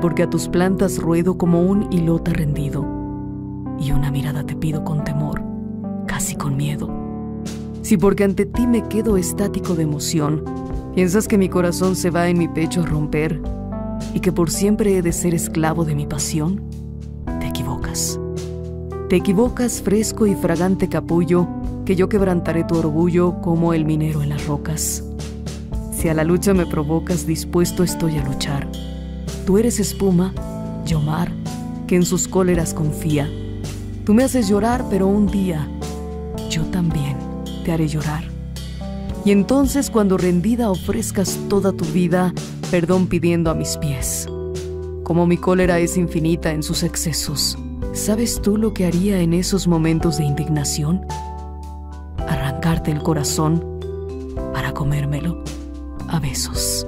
porque a tus plantas ruedo como un hilota rendido, y una mirada te pido con temor, casi con miedo. Si porque ante ti me quedo estático de emoción, piensas que mi corazón se va en mi pecho a romper y que por siempre he de ser esclavo de mi pasión, te equivocas. Te equivocas, fresco y fragante capullo, que yo quebrantaré tu orgullo como el minero en las rocas. Si a la lucha me provocas, dispuesto estoy a luchar. Tú eres espuma, yo mar, que en sus cóleras confía. Tú me haces llorar, pero un día yo también te haré llorar. Y entonces cuando rendida ofrezcas toda tu vida, perdón pidiendo a mis pies. Como mi cólera es infinita en sus excesos, ¿sabes tú lo que haría en esos momentos de indignación? Arrancarte el corazón para comérmelo a besos.